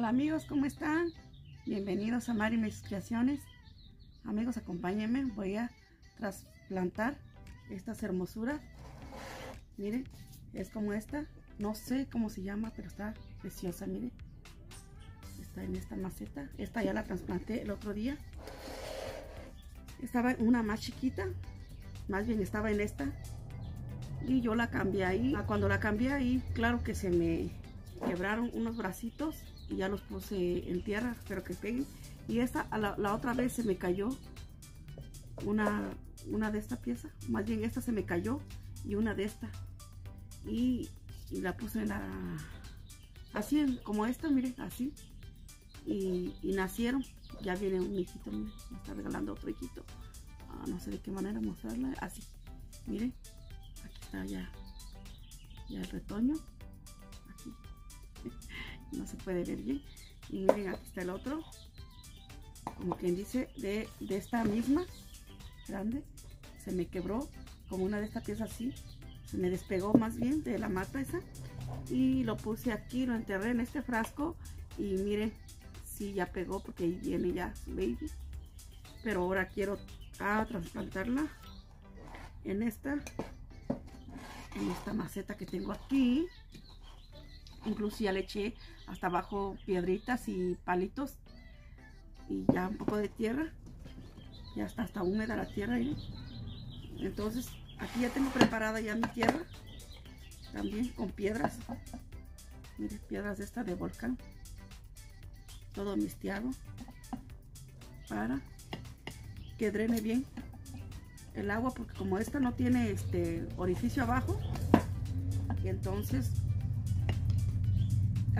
Hola amigos, ¿cómo están? Bienvenidos a Mari Mis Creaciones. Amigos, acompáñenme. Voy a trasplantar estas hermosuras. Miren, es como esta. No sé cómo se llama, pero está preciosa, miren. Está en esta maceta. Esta ya la trasplanté el otro día. Estaba una más chiquita. Más bien estaba en esta. Y yo la cambié ahí. Cuando la cambié ahí, claro que se me quebraron unos bracitos y ya los puse en tierra, espero que peguen. Y esta, la, la otra vez se me cayó una, una de esta pieza, más bien esta se me cayó y una de esta. Y, la puse en la, así como esta, miren, así. Y, y, nacieron, ya viene un hijito, miren, me está regalando otro hijito. Ah, no sé de qué manera mostrarla, así, miren, aquí está ya, ya el retoño no se puede ver bien. Y miren aquí está el otro como quien dice de, de esta misma grande se me quebró como una de estas piezas así se me despegó más bien de la mata esa y lo puse aquí lo enterré en este frasco y miren si ya pegó porque ahí viene ya su baby. Pero ahora quiero a trasplantarla en esta en esta maceta que tengo aquí incluso ya le eché hasta abajo piedritas y palitos y ya un poco de tierra ya está hasta húmeda la tierra ahí. entonces aquí ya tengo preparada ya mi tierra también con piedras miren piedras de esta de volcán todo mistiado para que drene bien el agua porque como esta no tiene este orificio abajo entonces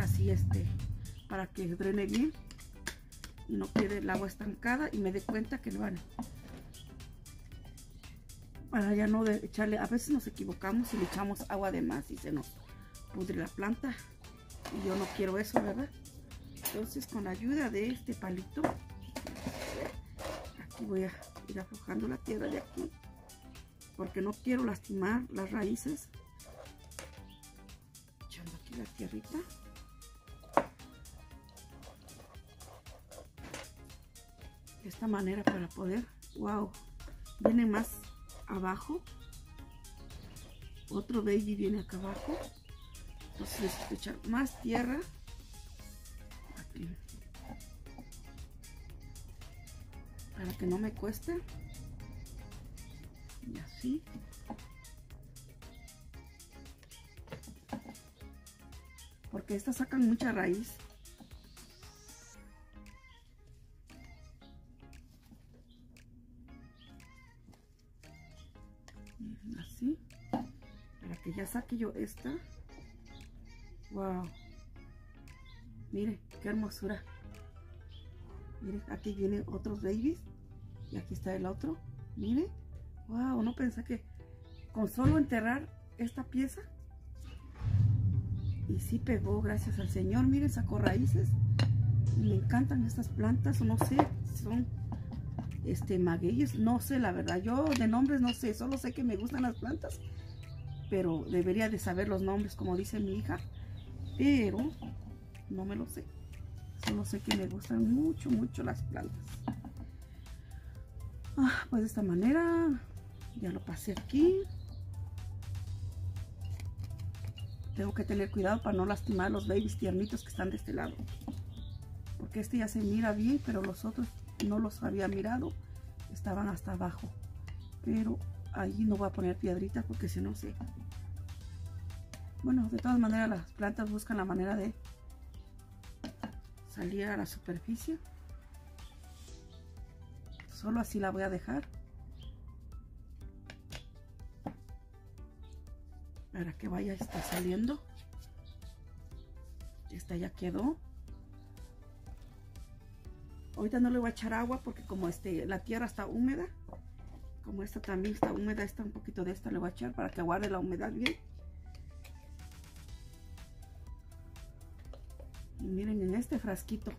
así este para que drene bien y no quede el agua estancada y me dé cuenta que van para ya no echarle a veces nos equivocamos y le echamos agua de más y se nos pudre la planta. Y yo no quiero eso verdad entonces con la ayuda de este palito aquí voy a ir aflojando la tierra de aquí porque no quiero lastimar las raíces. Echando aquí la tierrita de esta manera para poder wow viene más abajo. Otro baby viene acá abajo. Entonces necesito echar más tierra. Aquí. Para que no me cueste. Y así. Porque estas sacan mucha raíz ya saque yo esta. Wow mire qué hermosura. Mire aquí vienen otros babies y aquí está el otro. Mire. Wow no pensé que con solo enterrar esta pieza. Y sí pegó gracias al señor. Miren sacó raíces. Me encantan estas plantas. No sé son este magueyes, no sé la verdad, yo de nombres no sé, solo sé que me gustan las plantas, pero debería de saber los nombres como dice mi hija, pero no me lo sé, solo sé que me gustan mucho, mucho las plantas. Ah, pues de esta manera, ya lo pasé aquí. Tengo que tener cuidado para no lastimar los babies tiernitos que están de este lado. Porque este ya se mira bien, pero los otros no los había mirado estaban hasta abajo pero ahí no voy a poner piedritas porque si no se bueno de todas maneras las plantas buscan la manera de salir a la superficie. Solo así la voy a dejar. Para que vaya está saliendo. Esta ya quedó. Ahorita no le voy a echar agua porque como este, la tierra está húmeda, como esta también está húmeda, esta un poquito de esta le voy a echar para que guarde la humedad bien. Y miren, en este frasquito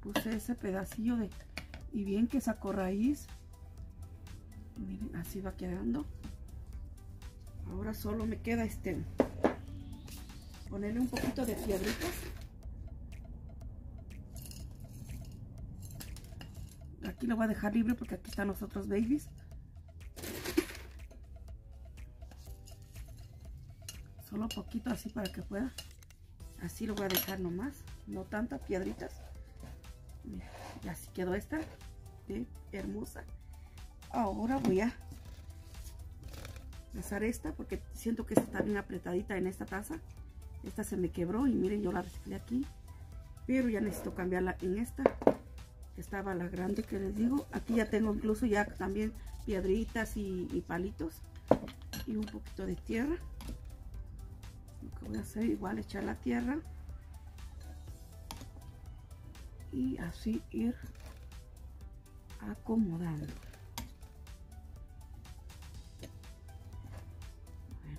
puse ese pedacillo de... Y bien que sacó raíz. Miren, así va quedando. Ahora solo me queda este... Ponerle un poquito de piedritas aquí lo voy a dejar libre porque aquí están los otros babies. Solo poquito así para que pueda. Así lo voy a dejar nomás. No tantas piedritas. y así quedó esta. hermosa. Ahora voy a pasar esta porque siento que está bien apretadita en esta taza. Esta se me quebró y miren, yo la reciclé aquí. Pero ya necesito cambiarla en esta. Estaba la grande que les digo. Aquí ya tengo incluso ya también piedritas y, y palitos. Y un poquito de tierra. Lo que voy a hacer igual echar la tierra. Y así ir acomodando.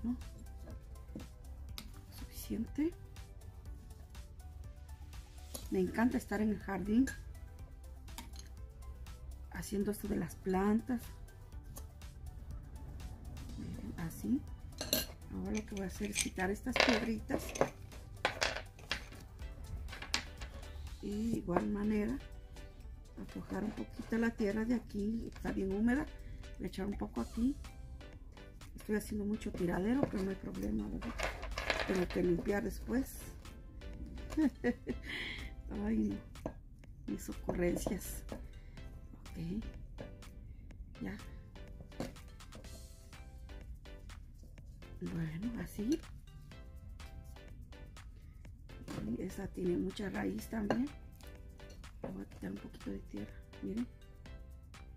Bueno, suficiente. Me encanta estar en el jardín haciendo esto de las plantas. así. Ahora lo que voy a hacer es quitar estas piedritas. Y igual manera, aflojar un poquito la tierra de aquí. Está bien húmeda. Voy a echar un poco aquí. Estoy haciendo mucho tiradero, pero no hay problema, Tengo que limpiar después. Ay. Mis ocurrencias. Ok. Ya. Bueno, así. Y esa tiene mucha raíz también. Voy a quitar un poquito de tierra. Miren.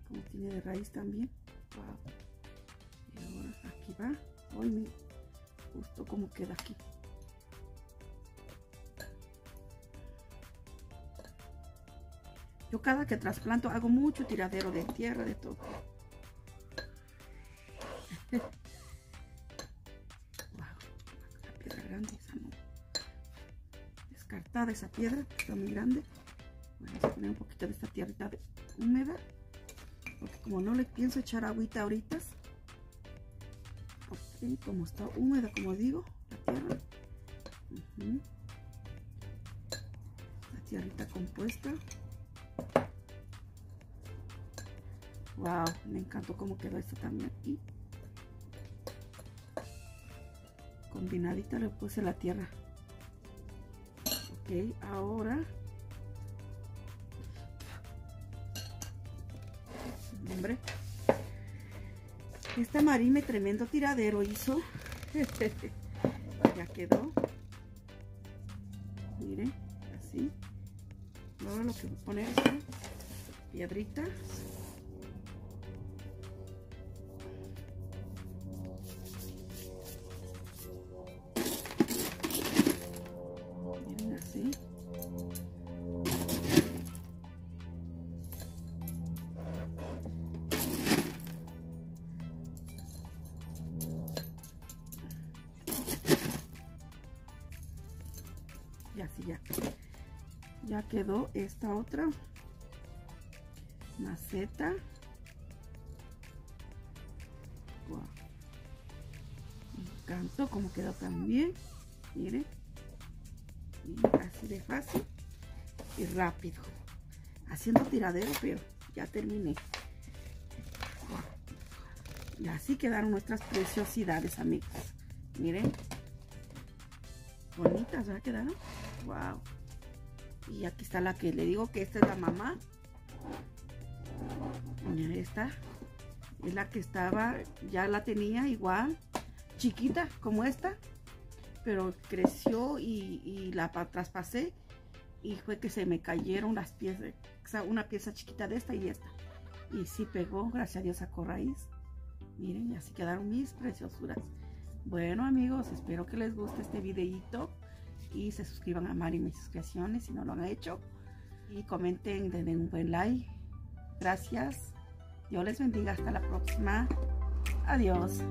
Como tiene de raíz también. Wow. Y ahora aquí va. Hoy justo como queda aquí. Yo cada que trasplanto hago mucho tiradero de tierra, de todo. wow, la piedra grande, esa no. Descartada esa piedra, está muy grande. Vamos a poner un poquito de esta tierrita húmeda. Porque como no le pienso echar agüita ahorita. Como está húmeda, como digo, la tierra. La tierrita compuesta. Wow, me encantó cómo quedó esto también aquí. Combinadita le puse la tierra. Ok, ahora. Hombre. Esta marime tremendo tiradero hizo. ya quedó. Miren, así. Ahora lo que voy a poner es piedrita. Y así ya. Ya quedó esta otra. Maceta. Me encantó como quedó también. Miren. Y así de fácil y rápido. Haciendo tiradero pero ya terminé. Y así quedaron nuestras preciosidades amigos. Miren. Bonitas ¿verdad? quedaron Wow. Y aquí está la que le digo que esta es la mamá. Miren, esta es la que estaba, ya la tenía igual, chiquita como esta, pero creció y, la traspasé y fue que se me cayeron las piezas, una pieza chiquita de esta y esta. Y sí pegó, gracias a Dios, a raíz. Miren, así quedaron mis preciosuras. Bueno amigos, espero que les guste este videito y se suscriban a Mari mis creaciones si no lo han hecho y comenten, denle un buen like. Gracias. Dios les bendiga. Hasta la próxima. Adiós.